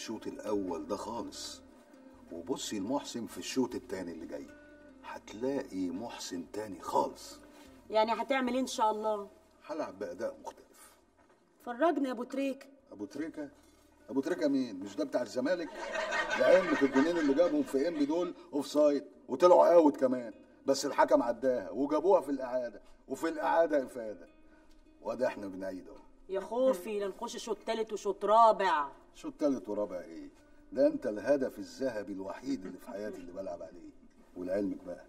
الشوط الأول ده خالص. وبصي لمحسن في الشوط التاني اللي جاي. هتلاقي محسن تاني خالص. يعني هتعمل إيه إن شاء الله؟ هلعب بأداء مختلف. فرجنا يا أبو تريك أبو تريكة؟ أبو تريكة مين؟ مش ده بتاع الزمالك؟ لعلمك الجونين اللي جابهم في إنبي دول offside وطلعوا out كمان. بس الحكم عداها. وجابوها في الإعادة. وفي الإعادة افاده وده إحنا بنعيد أهو. يا خوفي لا نخش شوط تالت وشوط رابع. شو التالت ورابع إيه؟ ده انت الهدف الذهبي الوحيد اللي في حياتي اللي بلعب عليه. ولعلمك بقى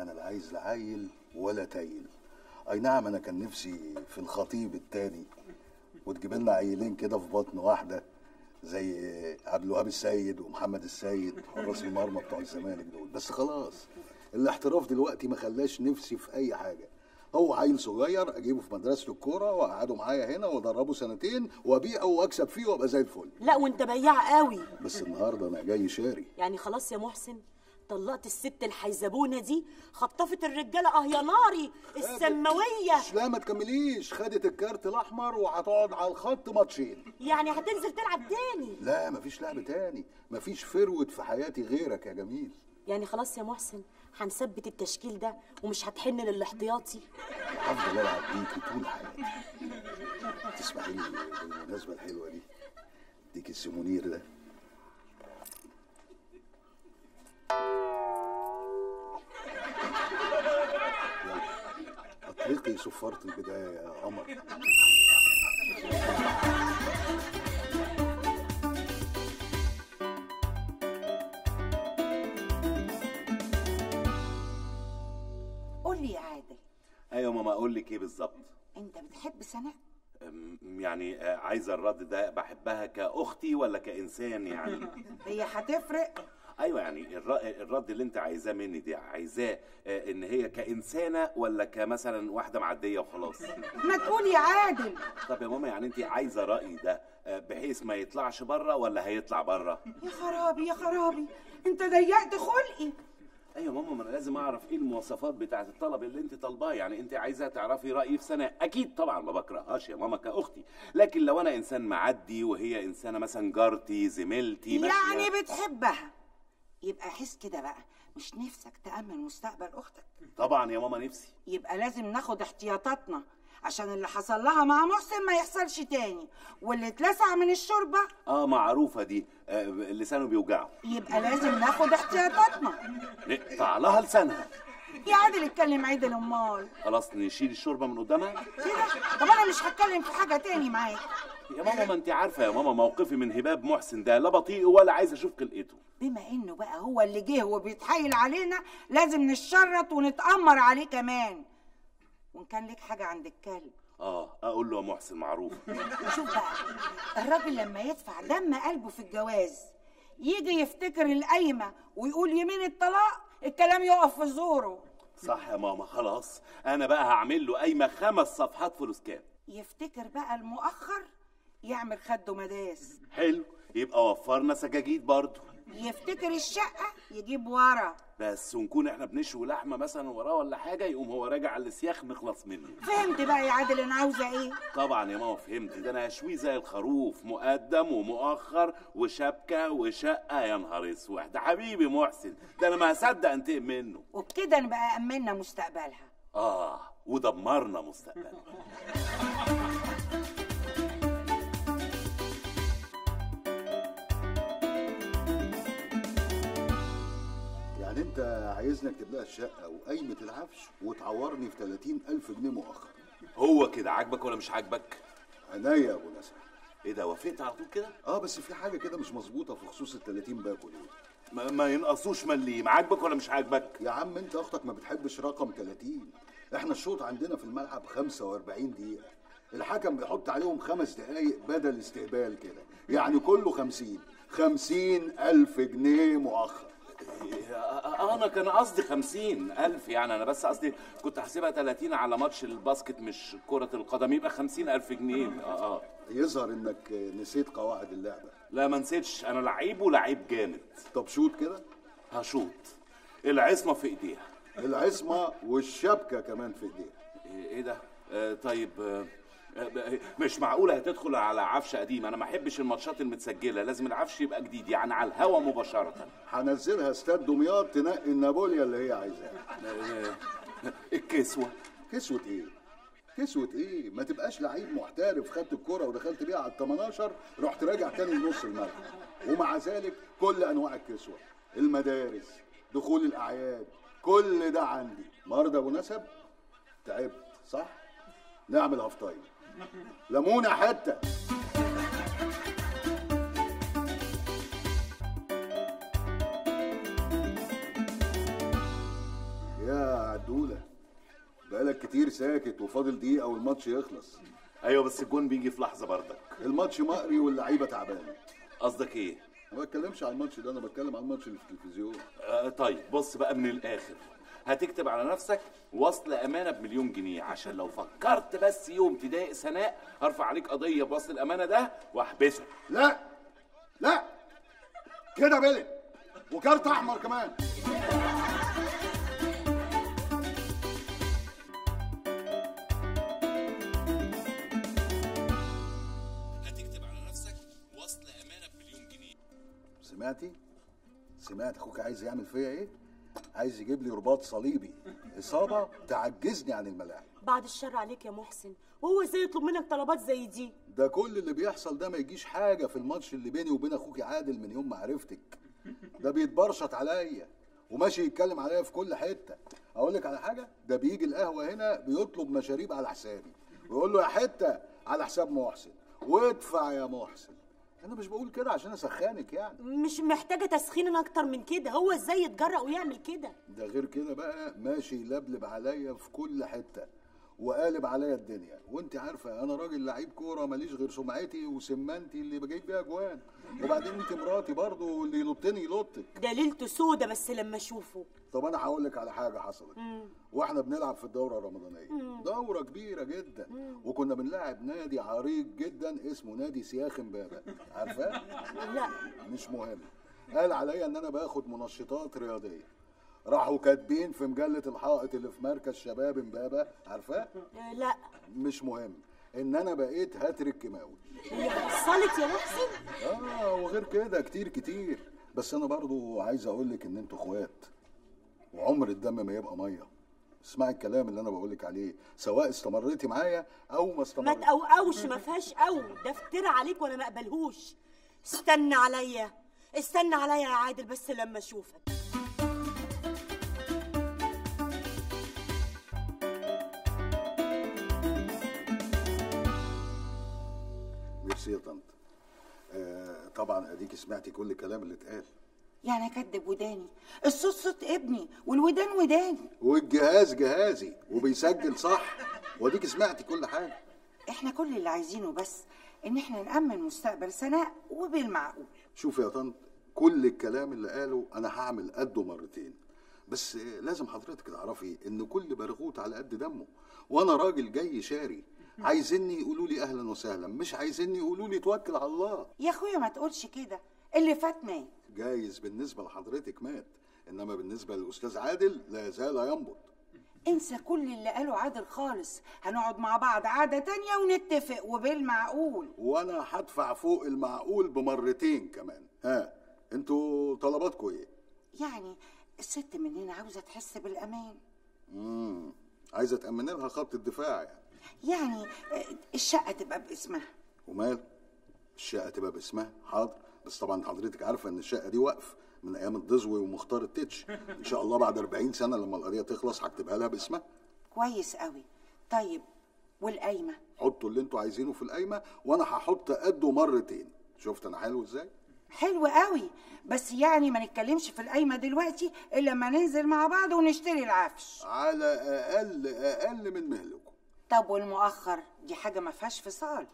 أنا لا عايز لا عيل ولا تايل. اي نعم أنا كان نفسي في الخطيب التاني. وتجيب لنا عيلين كده في بطن واحدة زي عبد الوهاب السيد ومحمد السيد حراس المرمى بتوع الزمالك دول. بس خلاص الاحتراف دلوقتي ما خلاش نفسي في أي حاجة. هو عيل صغير أجيبه في مدرسة الكورة وأقعده معايا هنا وأدربه سنتين وأبيعه وأكسب فيه وأبقى زي الفل. لا وأنت بياع قوي. بس النهارده أنا جاي شاري. يعني خلاص يا محسن طلقت الست الحيزبونة دي خطفت الرجالة آه يا ناري السماوية. لا ما تكمليش. خدت الكارت الأحمر وهتقعد على الخط ماتشين. يعني هتنزل تلعب تاني؟ لا مفيش لعب تاني. مفيش فروت في حياتي غيرك يا جميل. يعني خلاص يا محسن هنثبت التشكيل ده ومش هتحن للاحتياطي. هفضل ألعب بيكي طول حياتي. تسمحي لي بالمناسبة الحلوة دي؟ اديك السيمونير ده. أطلقي صفارة البداية يا قمر أيوه ماما أقول لك إيه بالظبط؟ أنت بتحب سناء يعني آه، عايزة الرد ده بحبها كأختي ولا كإنسان يعني؟ هي هتفرق. أيوه يعني الر- الرد اللي أنت عايزاه مني دي عايزاه آه، إن هي كإنسانة ولا كمثلا واحدة معدية وخلاص؟ ما تقول يا عادل. طب يا ماما يعني أنت عايزة رايي ده آه، بحيث ما يطلعش بره ولا هيطلع بره يا خرابي يا خرابي. أنت ضيقت خلقي. أيوه ماما ما أنا لازم أعرف إيه المواصفات بتاعه الطلب اللي أنت طالباه. يعني أنت عايزه تعرفي رايي في سنة. أكيد طبعا ما بكرههاش يا ماما كأختي. لكن لو أنا إنسان معدي وهي إنسانة مثلا جارتي زميلتي ماشية- يعني بتحبها. يبقى حس كده بقى. مش نفسك تأمن مستقبل أختك؟ طبعا يا ماما نفسي. يبقى لازم ناخد احتياطاتنا. عشان اللي حصل لها مع محسن ما يحصلش تاني. واللي اتلسع من الشوربة آه معروفة دي. آه لسانه بيوجعه. يبقى لازم ناخد احتياطاتنا. نقطع لها لسانها. يا عادل اتكلم عدل امال خلاص نشيل الشوربة من قدامها. كده؟ طب أنا مش هتكلم في حاجة تاني معاك. يا ماما ما أنت عارفة يا ماما موقفي من هباب محسن ده لا بطيء ولا عايز أشوف قلقته. بما إنه بقى هو اللي جه وبيتحايل علينا لازم نشرط ونتأمر عليه كمان. وإن كان لك حاجة عند الكلب. آه أقول له يا محسن معروف. شوف بقى الراجل لما يدفع دم قلبه في الجواز يجي يفتكر القايمة ويقول يمين الطلاق الكلام يقف في زوره. صح يا ماما خلاص. أنا بقى هعمل له قايمة خمس صفحات فلوسكاب يفتكر بقى المؤخر يعمل خده مداس. حلو يبقى وفرنا سجاجيد برضو يفتكر الشقة يجيب ورا. بس ونكون إحنا بنشوي لحمة مثلا وراه ولا حاجة يقوم هو راجع على السياخ نخلص منه. فهمت بقى يا عادل أنا عاوزة إيه؟ طبعا يا ماما فهمت. ده أنا هشويه زي الخروف مقدم ومؤخر وشبكة وشقة. يا نهار أسود ده حبيبي محسن. ده أنا ما هصدق انتقم منه. وبكده نبقى أمنا مستقبلها. آه ودمرنا مستقبلنا. عايزني اكتب لها الشقة وقايمة العفش وتعورني في 30 ألف جنيه مؤخر هو كده عاجبك ولا مش عاجبك؟ عينيا يا أبو نسب إيه ده وافقت على طول كده؟ آه بس في حاجة كده مش مظبوطة في خصوص ال 30 باكو دول ما, ما ينقصوش مليم عاجبك ولا مش عاجبك؟ يا عم أنت أختك ما بتحبش رقم 30 إحنا الشوط عندنا في الملعب 45 دقيقة. الحكم بيحط عليهم خمس دقايق بدل استهبال كده. يعني كله 50 50 ألف جنيه مؤخر أنا كان قصدي خمسين ألف يعني أنا بس قصدي كنت هحسبها 30 على ماتش الباسكت مش كرة القدم يبقى خمسين ألف جنيه. آه. آه يظهر إنك نسيت قواعد اللعبة. لا ما نسيتش. أنا لعيب ولعيب جامد. طب شوت كده. هشوط العصمة في إيديها. العصمة والشبكة كمان في إيديها. إيه إيه ده؟ آه طيب آه مش معقوله هتدخل على عفش قديم. أنا ما أحبش الماتشات المتسجلة. لازم العفش يبقى جديد يعني على الهوا مباشرة. هنزلها استاد دمياط تنقي النابوليا اللي هي عايزاها. الكسوة. كسوة إيه؟ كسوة إيه؟ ما تبقاش لعيب محترف خدت الكرة ودخلت بيها على ال 18 رحت راجع تاني لنص الملعب. ومع ذلك كل أنواع الكسوة. المدارس دخول الأعياد كل ده عندي. مرضى أبو نسب تعبت صح؟ نعمل half time لمونة حتى يا عدولة بقالك كتير ساكت وفاضل دقيقة والماتش يخلص. أيوه بس الجون بيجي في لحظة برضك. الماتش مقري واللعيبة تعبانة. قصدك إيه؟ ما بتكلمش على الماتش ده أنا بتكلم على الماتش اللي في التلفزيون. آه طيب بص بقى من الآخر. هتكتب على نفسك وصل أمانة بمليون جنيه عشان لو فكرت بس يوم تضايق سناء هرفع عليك قضية بوصل الأمانة ده وأحبسك لا لا كده بلد وكارت أحمر كمان هتكتب على نفسك وصل أمانة بمليون جنيه سمعتي؟ سمعت أخوك عايز يعمل فيا إيه؟ عايز يجيب لي رباط صليبي. إصابة تعجزني عن الملاعب. بعد الشر عليك يا محسن. وهو إزاي يطلب منك طلبات زي دي؟ ده كل اللي بيحصل ده ما يجيش حاجة في الماتش اللي بيني وبين أخوك عادل من يوم ما عرفتك. ده بيتبرشط عليا وماشي يتكلم عليا في كل حتة. أقول لك على حاجة ده بيجي القهوة هنا بيطلب مشاريب على حسابي. ويقول له يا حتة على حساب محسن. وادفع يا محسن. أنا مش بقول كده عشان أسخنك يعني. مش محتاجة تسخين أكتر من كده. هو إزاي يتجرأ ويعمل كده؟ ده غير كده بقى ماشي يلبلب عليا في كل حتة وقالب عليا الدنيا. وأنت عارفة أنا راجل لعيب كورة ماليش غير سمعتي وسمانتي اللي بجيب بيها جوان. وبعدين أنت مراتي برضو اللي يلطني يلطك. ده ليلته سودة بس لما أشوفه. طب أنا هقول لك على حاجة حصلت. وإحنا بنلعب في الدورة الرمضانية. دورة كبيرة جدا. وكنا بنلاعب نادي عريق جدا اسمه نادي سياخ امبابه عارفاه لا. مش مهم. قال عليا إن أنا باخد منشطات رياضية. راحوا كاتبين في مجلة الحائط اللي في مركز شباب امبابة. عارفاه لا. مش مهم. إن أنا بقيت هاتريك كيماوي. حصلت يا محسن؟ آه وغير كده كتير كتير. بس أنا برضو عايز أقول لك إن أنتوا إخوات. وعمر الدم ما يبقى مية. اسمعي الكلام اللي أنا بقول لك عليه سواء استمريتي معايا أو ما ما استمريتي تقوقوش ما فيهاش قو ده افترى عليك وأنا ما أقبلهوش. استنى عليا. استنى عليا يا عادل بس لما أشوفك. ميرسي يا طنط. آه طبعا أديكي سمعتي كل الكلام اللي اتقال. يعني أكدب وداني. الصوت صوت ابني والودان وداني. والجهاز جهازي وبيسجل صح. واديكي سمعتي كل حاجة. إحنا كل اللي عايزينه بس إن إحنا نأمن مستقبل سناء وبالمعقول. شوف يا طنط كل الكلام اللي قاله أنا هعمل قده مرتين. بس لازم حضرتك تعرفي إن كل برغوت على قد دمه. وأنا راجل جاي شاري. عايزيني يقولوا لي أهلا وسهلا مش عايزيني يقولوا لي توكل على الله. يا أخويا ما تقولش كده. اللي فات مات. جايز بالنسبة لحضرتك مات إنما بالنسبة للأستاذ عادل لا زال ينبض. انسى كل اللي قاله عادل خالص. هنقعد مع بعض عادة تانية ونتفق وبالمعقول. وأنا هدفع فوق المعقول بمرتين كمان. ها أنتوا طلباتكم إيه؟ يعني الست مننا عاوزة تحس بالأمان. امم عايزة تأمن لها خط الدفاع يعني. يعني آه، الشقة تبقى باسمها. ومال؟ الشقة تبقى باسمها؟ حاضر. بس طبعا حضرتك عارفه إن الشقة دي وقف من أيام الدزوي ومختار التتش. إن شاء الله بعد 40 سنة لما القضية تخلص هكتبها لها باسمها. كويس قوي. طيب والقايمة؟ حطوا اللي أنتوا عايزينه في القايمة وأنا هحط قده مرتين. شفت أنا حلو إزاي؟ حلو قوي. بس يعني ما نتكلمش في القايمة دلوقتي إلا لما ننزل مع بعض ونشتري العفش. على أقل أقل من مهلكم طب والمؤخر؟ دي حاجة ما فيهاش فصال.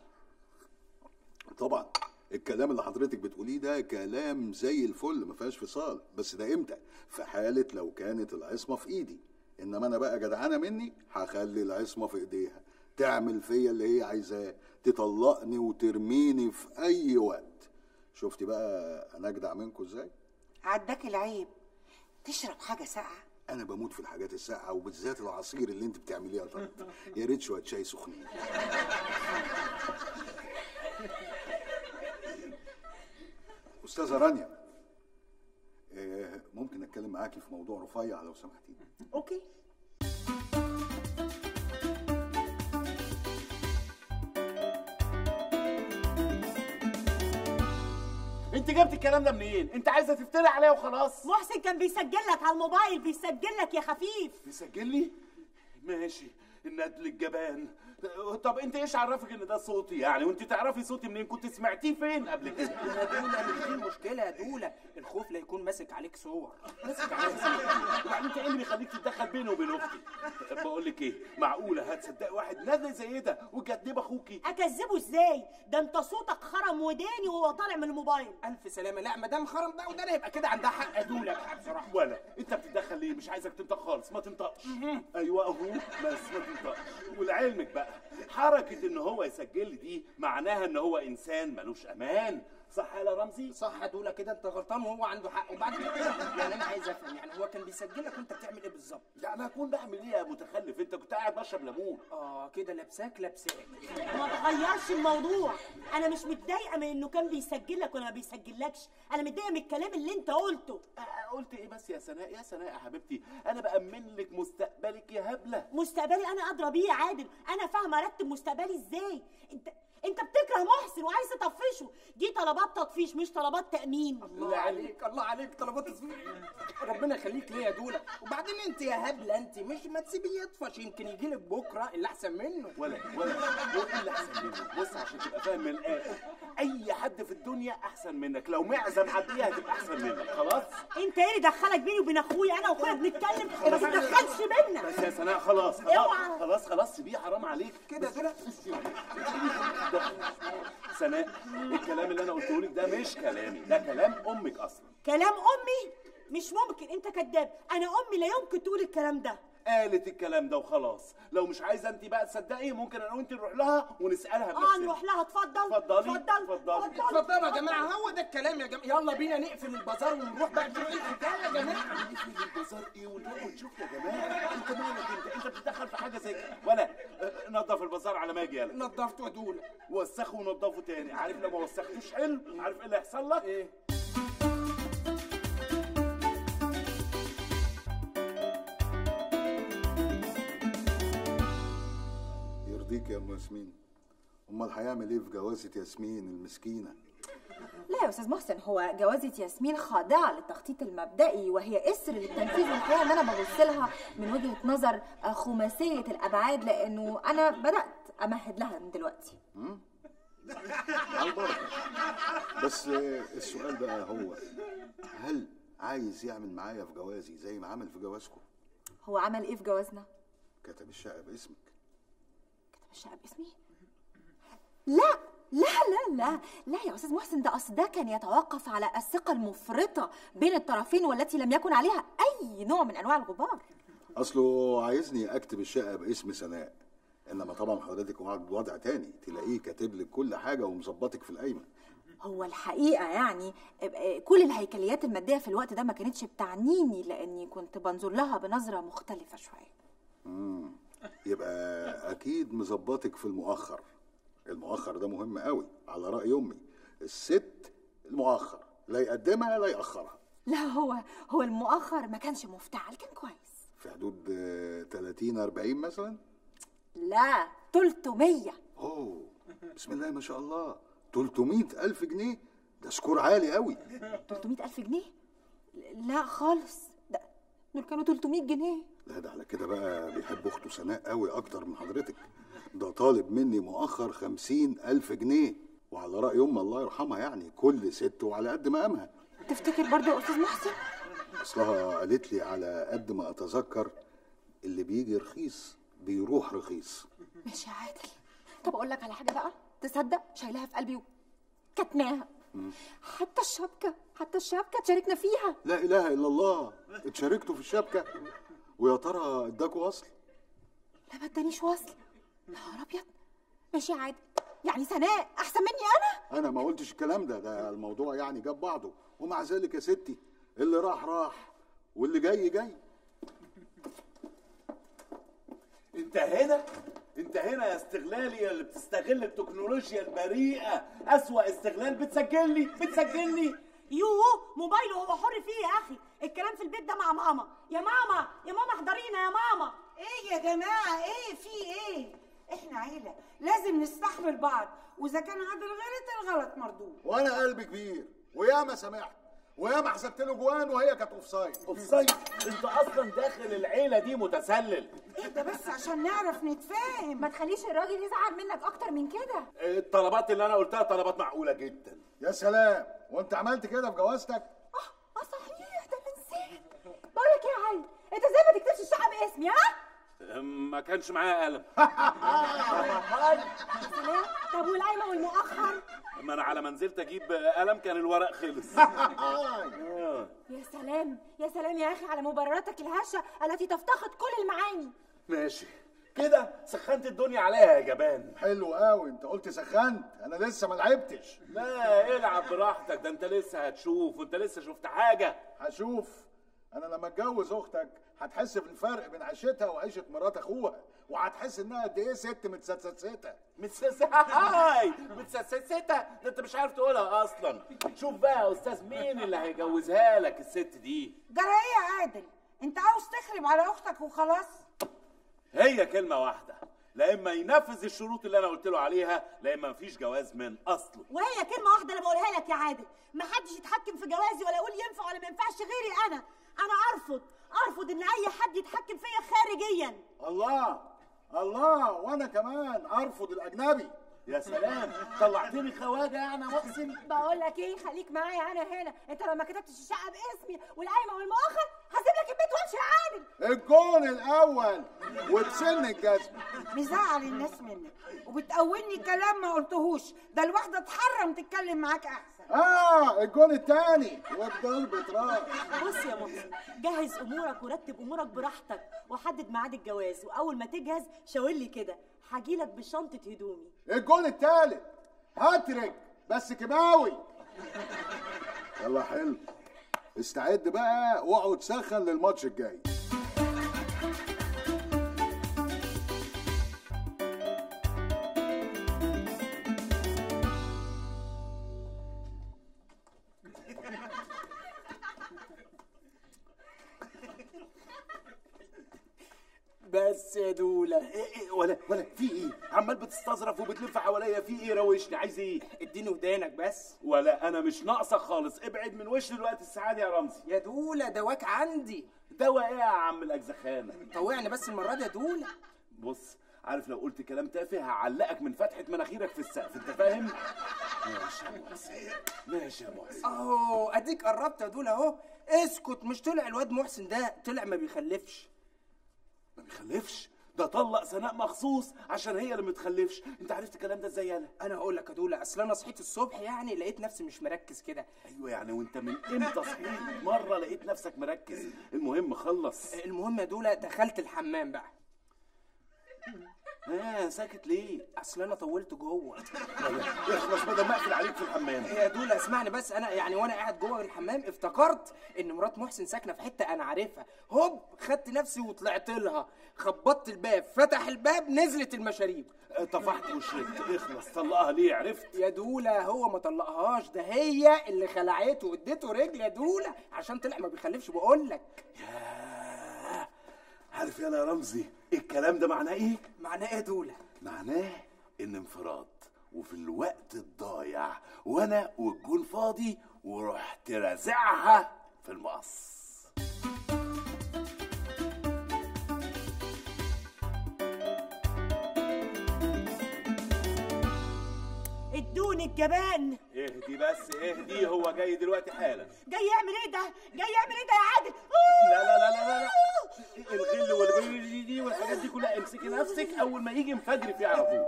طبعا. الكلام اللي حضرتك بتقوليه ده كلام زي الفل ما فيهاش فصال. بس ده إمتى؟ في حالة لو كانت العصمة في إيدي. إنما أنا بقى جدعانة مني هخلي العصمة في إيديها. تعمل فيا اللي هي عايزاه تطلقني وترميني في أي وقت. شفتي بقى أنا أجدع منكم إزاي؟ عداك العيب. تشرب حاجة ساقعة. أنا بموت في الحاجات الساقعة وبالذات العصير اللي أنت بتعمليه يا طنط. يا ريت شوية شاي سخنين. أستاذة رانيا آه، ممكن أتكلم معاكي في موضوع رفيع لو سمحتي أوكي. أنت جبت الكلام ده منين؟ أنت عايزة تفتري عليا وخلاص؟ محسن كان بيسجل لك على الموبايل بيسجل لك يا خفيف. بيسجل لي ماشي. الندل الجبان طب انت إيش عرفك ان ده صوتي يعني؟ وانت تعرفي صوتي منين؟ كنت سمعتيه فين قبل كده؟ يا دولة مش دي المشكلة يا دولة. الخوف لا يكون ماسك عليك صور. ماسك عليا صوتي وبعدين انت إيه اللي بيخليك تتدخل بيني وبين أختي. بقول لك إيه؟ معقولة؟ هتصدقي واحد ندل زي ده؟ وكدب اخوكي. أكذبه إزاي؟ ده انت صوتك خرم وداني وهو طالع من الموبايل. ألف سلامة. لا مدام خرم بقى وده يبقى كده عندها حق يا دولة. بصراحة. ولا. انت بتتدخل ليه؟ مش عايزك تنطق خالص. ما تنطقش. أيوه أهو. بس ما تنطقش. ولعلمك بقى حركة إن هو يسجل دي معناها إن هو إنسان ملوش أمان. صح يا رمزي؟ صح. دولة كده أنت غلطان وهو عنده حق. وبعد كده يعني أنا عايز أفهم يعني هو كان بيسجلك وأنت بتعمل إيه بالظبط؟ يعني هكون بعمل إيه يا متخلف؟ أنت كنت قاعد بشرب ليمون. آه كده لابساك لابساك ما تغيرش الموضوع. أنا مش متضايقة من إنه كان بيسجل لك ولا ما بيسجلكش. أنا متضايقة من الكلام اللي أنت قلته. آه، قلت إيه بس يا سناء يا سناء يا حبيبتي أنا بأمن لك مستقبلك يا هبلة. مستقبلي أنا ادرى بيه يا عادل. أنا فاهمة أرتب مستقبلي إزاي؟ أنت انت بتكره محسن وعايز تطفشه. دي طلبات تطفيش مش طلبات تأمين. الله عليك الله عليك طلبات الزور ربنا يخليك ليا يا دولة. وبعدين أنت يا هبلة أنت مش ما تسيبيه يطفش يمكن يجيلك بكرة اللي أحسن منه. ولا ولا إيه اللي أحسن منك بص عشان تبقى فاهم من الآخر. أي حد في الدنيا أحسن منك. لو معزم عديها هتبقى أحسن منك. خلاص؟ أنت إيه اللي دخلك بيني وبين أخويا؟ أنا وأخويا بنتكلم. ما تتدخلش بينا. بس يا سناء خلاص خلاص اوعى. خلاص خلاص سيبيه حرام عليك. كده دولة سناء الكلام اللي أنا قلته لك ده مش كلامي. ده كلام أمك أصلا. كلام أمي؟ مش ممكن. أنت كذاب. أنا أمي لا يمكن تقول الكلام ده. قالت الكلام ده وخلاص. لو مش عايزة انت بقى تصدقي ممكن أنا وانت نروح لها ونسألها آه بنفسنا. نروح لها. اتفضل. اتفضلي، اتفضل. اتفضلي. اتفضلوا يا جماعة. هو ده الكلام يا جماعة. يلا بينا نقفل البازار ونروح بقى. نشوف إيه الحكاية يا جماعة. نقفل البازار إيه؟ ونروح ونشوف يا جماعة. انت مالك انت انت بتتدخل في حاجة زي كده. ولا آه، نظف البازار على ما أجي نضفت يا دولة. وسخه ونضفه تاني. عارف لو ما وسختوش حلو؟ عارف إيه اللي هيحصل لك؟ إيه؟ ام ياسمين. أمال هيعمل إيه في جوازة ياسمين المسكينة؟ لا يا أستاذ محسن هو جوازة ياسمين خاضعة للتخطيط المبدئي وهي إسر للتنفيذ والحقيقة ان أنا ببص لها من وجهة نظر آه، خماسية الأبعاد لأنه أنا بدأت أمهد لها من دلوقتي. على البركه بس السؤال بقى هو هل عايز يعمل معايا في جوازي زي ما عمل في جوازكم هو عمل إيه في جوازنا؟ كتب الشقه باسمك. الشقة باسمي؟ لا لا لا لا. لا يا أستاذ محسن ده اصل ده كان يتوقف على الثقة المفرطة بين الطرفين والتي لم يكن عليها أي نوع من أنواع الغبار. أصله عايزني أكتب الشقه باسم سناء إنما طبعا حضرتك وضع تاني تلاقيه كاتب لك كل حاجة ومظبطك في القايمة. هو الحقيقة يعني آه، كل الهيكليات المادية في الوقت ده ما كانتش بتعنيني لأني كنت بنظر لها بنظرة مختلفة شوية. يبقى أكيد مظبطك في المؤخر. المؤخر ده مهم قوي على رأي أمي. الست المؤخر لا يقدمها لا يأخرها. لا هو هو المؤخر ما كانش مفتعل كان كويس. في حدود آه، 30 40 مثلا؟ لا 300 أوه بسم الله ما شاء الله. 300 ألف جنيه؟ ده سكور عالي قوي. 300 ألف جنيه؟ لا خالص. ده دول كانوا 300 جنيه. لا ده على كده بقى بيحب أخته سناء قوي أكتر من حضرتك. ده طالب مني مؤخر خمسين ألف جنيه. وعلى رأي أم الله يرحمها يعني كل ست وعلى قد مقامها تفتكر برضو يا أستاذ محسن؟ أصلها قالت لي على قد ما أتذكر اللي بيجي رخيص بيروح رخيص. مش يا عادل طب أقول لك على حاجة بقى. تصدق شايلها في قلبي وكتناها حتى الشبكة حتى الشبكة تشاركنا فيها. لا إله إلا الله. اتشاركتوا في الشبكة. ويا ترى اداكوا وصل لا ما ادانيش وصل. نهار أبيض. ماشي عادي. يعني سناء أحسن مني أنا؟ أنا ما قلتش الكلام ده. ده الموضوع يعني جاب بعضه. ومع ذلك يا ستي اللي راح راح واللي جاي جاي. انت هنا؟ انت هنا يا استغلالي اللي بتستغل التكنولوجيا البريئة. أسوأ استغلال. بتسجلني؟ بتسجلني؟ يوه موبايله هو حر فيه يا أخي. الكلام في البيت ده مع ماما. يا ماما يا ماما احضرينا يا ماما. إيه يا جماعة؟ إيه؟ في إيه؟ إحنا عيلة. لازم نستحمل بعض. وإذا كان عادل غلط الغلط مردود. وأنا قلبي كبير. وياما سامحت وياما حسبت له جوان وهي كانت offside offside انت أصلا داخل العيلة دي متسلل. إيه ده بس عشان نعرف نتفاهم. ما تخليش الراجل يزعل منك أكتر من كده. الطلبات اللي أنا قلتها طلبات معقولة جدا. يا سلام. وأنت عملت كده في جوازتك؟ آه آه صحيح. ده أنا نسيت. بقول لك إيه يا علي؟ أنت إزاي ما تكتبش الشقه باسمي ها؟ ما كانش معايا قلم. سلام. طب والقايمة والمؤخر؟ اما أنا على ما نزلت أجيب قلم كان الورق خلص. آه. يا سلام يا سلام يا أخي على مبرراتك الهشه التي تفتقد كل المعاني. ماشي. كده سخنت الدنيا عليها يا جبان. حلو قوي انت قلت سخنت أنا لسه ما لعبتش. لا العب براحتك ده انت لسه هتشوف وانت لسه شفت حاجة. هشوف. أنا لما اتجوز أختك هتحس بالفرق بين عيشتها وعيشة مرات اخوها. وهتحس إنها قد إيه ست متستستة متسسهاي متسسسته ده أنت مش عارف تقولها أصلا. شوف بقى يا أستاذ مين اللي هيجوزها لك الست دي؟ جرى إيه يا عادل. أنت عاوز تخرب على أختك وخلاص؟ هي كلمة واحدة. لا إما ينفذ الشروط اللي أنا قلت له عليها لا إما مفيش جواز من أصله. وهي كلمة واحدة أنا بقولها لك يا عادل. ما حدش يتحكم في جوازي ولا يقول ينفع ولا ما ينفعش غيري أنا. أنا أرفض. أرفض إن أي حد يتحكم فيا خارجيا. الله! الله وأنا كمان أرفض الأجنبي. يا سلام طلعتني خواجة يعني محسن بقول لك إيه خليك معايا أنا هنا. أنت لو ما كتبتش الشقه باسمي والقايمة والمؤخر هسيب البيت وامشي يا عادل الجون الأول وبسن الجزمه مزعل الناس منك. وبتقولني كلام ما قلتهوش. ده الواحدة تحرم تتكلم معاك أحسن. آه الجون الثاني والضرب راس بص يا محسن جهز أمورك ورتب أمورك براحتك وحدد ميعاد الجواز. وأول ما تجهز شاور لي كده. هجيلك بشنطة هدومي. الجون الثالث هاتريك بس كيماوي. يلا حلو. استعد بقى واقعد سخن للماتش الجاي. ولا ولا في إيه؟ عمال بتستظرف وبتلف حواليا في إيه؟ روشني. عايز إيه؟ اديني ودانك بس. ولا أنا مش ناقصك خالص. ابعد من وش دلوقتي السعاده يا رمزي. يا دولة دواك عندي. دواء إيه يا عم الأجزخانة. طوعني بس المرة دي يا دولة. بص عارف لو قلت كلام تافه هعلقك من فتحة مناخيرك في السقف. أنت فاهم؟ ماشي يا محسن ماشي يا محسن اهو أديك قربت يا دولة أهو. اسكت مش طلع الواد محسن ده؟ طلع ما بيخلفش. ما بيخلفش؟ ده طلق سناء مخصوص عشان هي اللي متخلفش انت عرفت الكلام ده إزاي أنا أنا هقول لك يا دولة اصل أنا صحيت الصبح يعني لقيت نفسي مش مركز كده. أيوه يعني وانت من إمتى صحيت؟ مرة لقيت نفسك مركز. المهم خلص. المهم يا دولة دخلت الحمام بقى. ها ساكت ليه؟ أصل أنا طولت جوه. اخلص بدل ما أقفل عليك في الحمام. يا دولة اسمعني بس. أنا يعني وأنا قاعد جوه الحمام افتكرت إن مرات محسن ساكنة في حتة أنا عارفها. هوب خدت نفسي وطلعت لها. خبطت الباب فتح الباب نزلت المشاريب. طفحت وشربت اخلص طلقها ليه؟ عرفت. يا دولة هو ما طلقهاش. ده هي اللي خلعته واديته رجل يا دولة. عشان طلع ما بيخلفش. بقول لك ياه. عارف يا رمزي الكلام ده معناه إيه؟ معناه إيه دولة؟ معناه إن انفراد وفي الوقت الضايع وأنا والجون فاضي ورحت رازعها في المقص. ادوني الجبان. اهدي بس اهدي هو جاي دلوقتي حالا. جاي يعمل إيه ده؟ جاي يعمل إيه ده يا عادل؟ لا لا لا لا لا الغل والغل دي والحاجات دي كلها امسكي نفسك أول ما يجي على طول.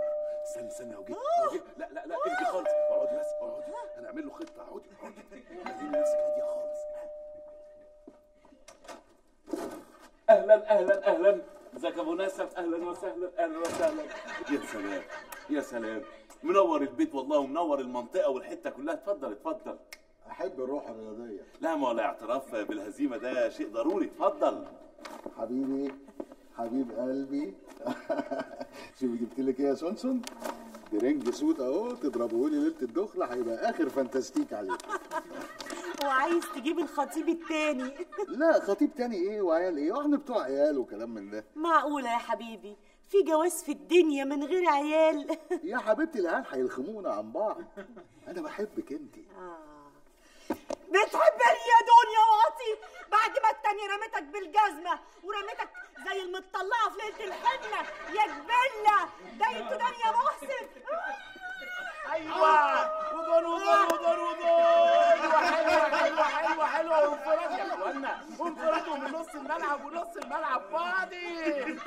استنى استنى هو جه هو جه. لا لا لا اهدي خالص. اقعدي بس اقعدي هنعمل له خطة اقعدي اقعدي خليني نفسك هاديه خالص. أهلا أهلا أهلا. ازيك يا أبو نسب أهلا وسهلا أهلا وسهلا. يا سلام يا سلام. منور البيت والله ومنور المنطقة والحتة كلها. اتفضل اتفضل. أحب الروح الرياضية. لا ما هو الاعتراف بالهزيمة ده شيء ضروري. اتفضل. حبيبي حبيب قلبي. شوفي جبت لك إيه يا سونسون؟ training suit أهو تضربيه لي ليلة الدخله هيبقى آخر fantastic عليك وعايز تجيب الخطيب التاني. لا خطيب تاني إيه؟ وعيال إيه؟ وإحنا بتوع عيال وكلام من ده. معقولة يا حبيبي؟ في جواز في الدنيا من غير عيال. يا حبيبتي العيال هيلخمونا عن بعض. أنا بحبك انت. بتحبني يا دنيا واطي؟ بعد ما التانية رمتك بالجزمة ورمتك زي المطلعة في ليلة الحنة. يا جبلة ده أنتوا دنيا محسن أيوه. وجون وجون وجون وجون حلوة حلوة حلوة حلوة. وانفراد يا إخوانا. وانفراد ومن نص الملعب ونص الملعب. فاضي.